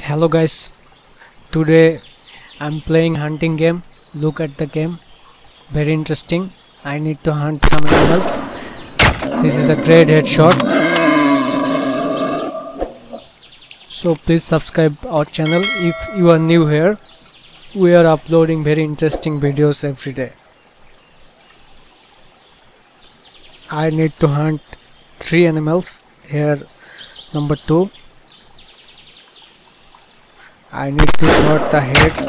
hello guys. Today i'm playing hunting game. Look at the game. Very interesting. I need to hunt some animals. This is a great headshot. So please subscribe our channel if you are new here. We are uploading very interesting videos every day. I need to hunt three animals here. Number two I need to shot the head.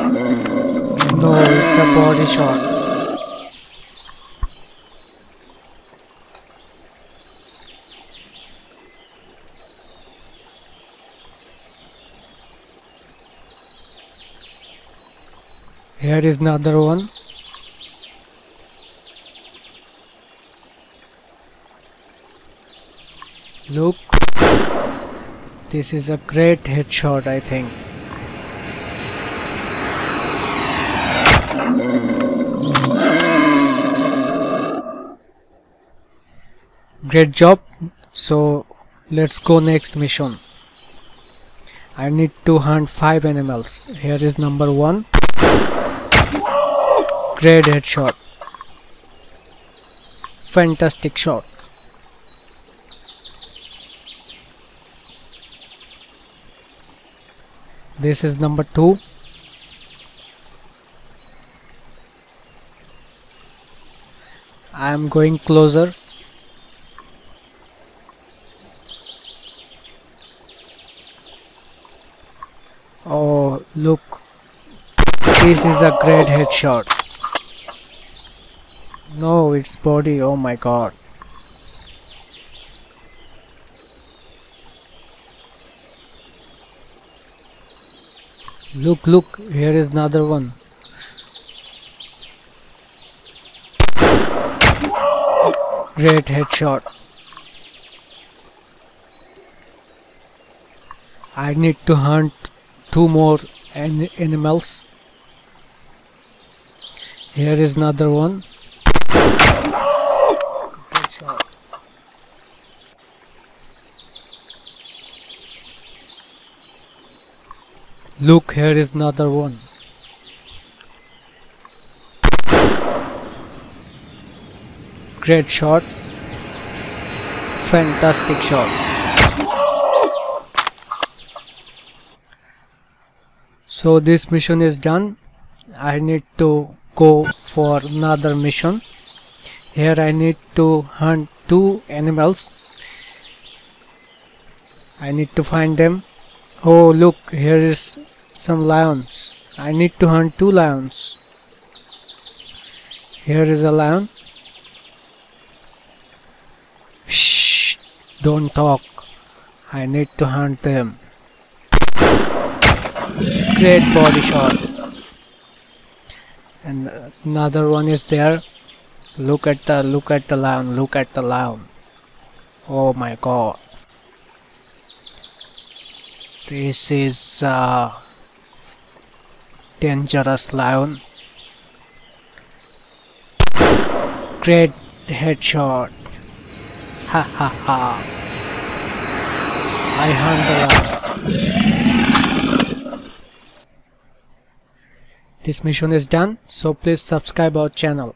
No, it's a body shot. Here is another one. Look, this is a great headshot, I think. Great job. So let's go next mission. I need to hunt five animals. Here is number one. Great headshot. Fantastic shot. This is number two I am going closer Oh, look. This is a great headshot. No, it's body. Oh my god. Look, look. Here is another one. Great headshot. I need to hunt two more an animals. Here is another one. Look here is another one great shot. Fantastic shot. So this mission is done. I need to go for another mission. Here I need to hunt two animals. I need to find them. Oh look here is some lions. I need to hunt two lions. Here is a lion don't talk. I need to hunt them. Great body shot. And another one is there. Look at the look at the lion look at the lion. Oh my god. This is a dangerous lion. Great headshot ha ha I hunt the this mission is done so please subscribe our channel